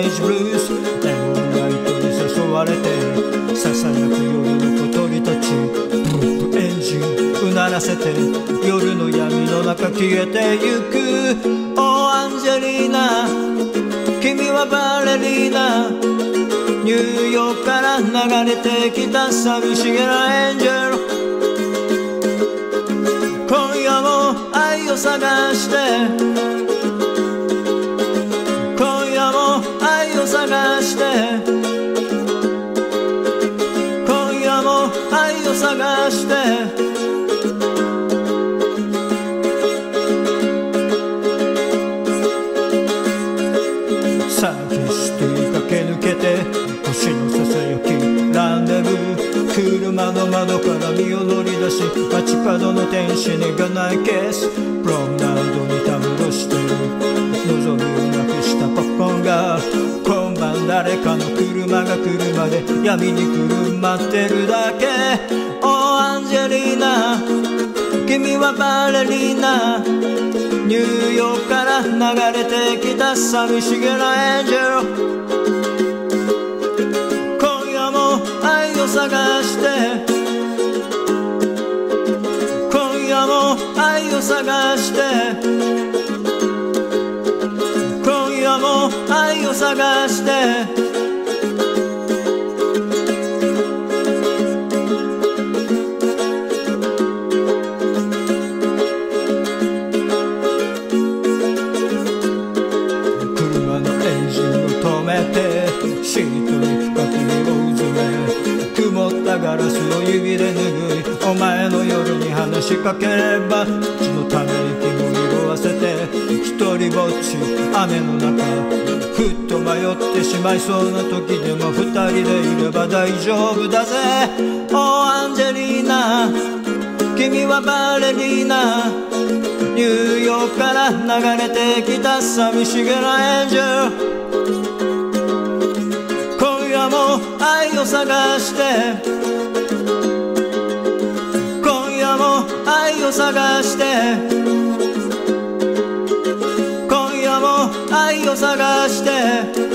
ージブルース。レモンライトに誘われてささやく夜の小鳥たち。プープエンジンうならせて夜の闇の中消えてゆく。おアンジェリーナ君はバレリーナ。ニューヨークから流れてきた寂しげなエンジェル。今夜も愛を探して探して。サーキシティ駆け抜けて星のささやきランデブー。車の窓から身を乗り出し街角の天使にがないケース。プロムナードにたむろしてる望みをなくしたポッコンが今晩誰かの車が来るまで闇にくるまってるだけ。ジェリーナ君はバレリーナニューヨークから流れてきた寂しげなエンジェル。今夜も愛を探して。今夜も愛を探して。今夜も愛を探して。シートに深く身をうずめ曇ったガラスを指で拭いお前の夜に話しかければ血のため息も色あせて一人ぼっち雨の中ふっと迷ってしまいそうな時でも二人でいれば大丈夫だぜおアンジェリーナ君はバレリーナニューヨークから流れてきた寂しげなエンジェルも愛を探して。今夜も愛を探して。今夜も愛を探して。